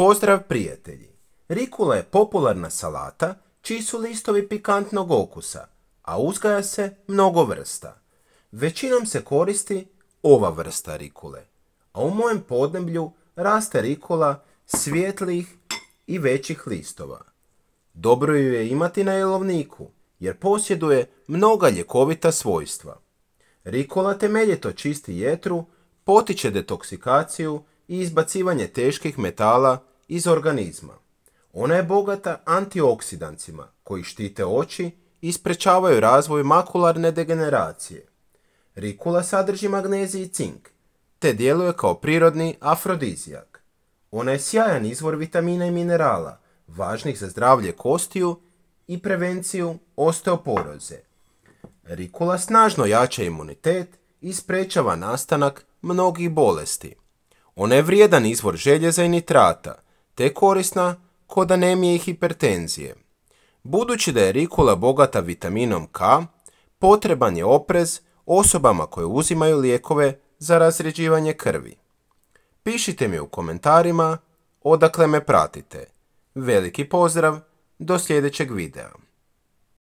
Pozdrav prijatelji! Rikula je popularna salata čiji su listovi pikantnog okusa, a uzgaja se mnogo vrsta. Većinom se koristi ova vrsta rikule, a u mojem podneblju raste rikula svjetlih i većih listova. Dobro ju je imati na jelovniku, jer posjeduje mnoga ljekovita svojstva. Rikula temeljito čisti jetru, potiče detoksikaciju i izbacivanje teških metala iz organizma. Ona je bogata antioksidancima koji štite oči i sprečavaju razvoj makularne degeneracije. Rikula sadrži magnezij i cink, te djeluje kao prirodni afrodizijak. Ona je sjajan izvor vitamina i minerala, važnih za zdravlje kostiju i prevenciju osteoporoze. Rikula snažno jača imunitet i sprečava nastanak mnogih bolesti. Ona je vrijedan izvor željeza i nitrata, te korisna kod anemije i hipertenzije. Budući da je rikula bogata vitaminom K, potreban je oprez osobama koje uzimaju lijekove za razređivanje krvi. Pišite mi u komentarima odakle me pratite. Veliki pozdrav, do sljedećeg videa.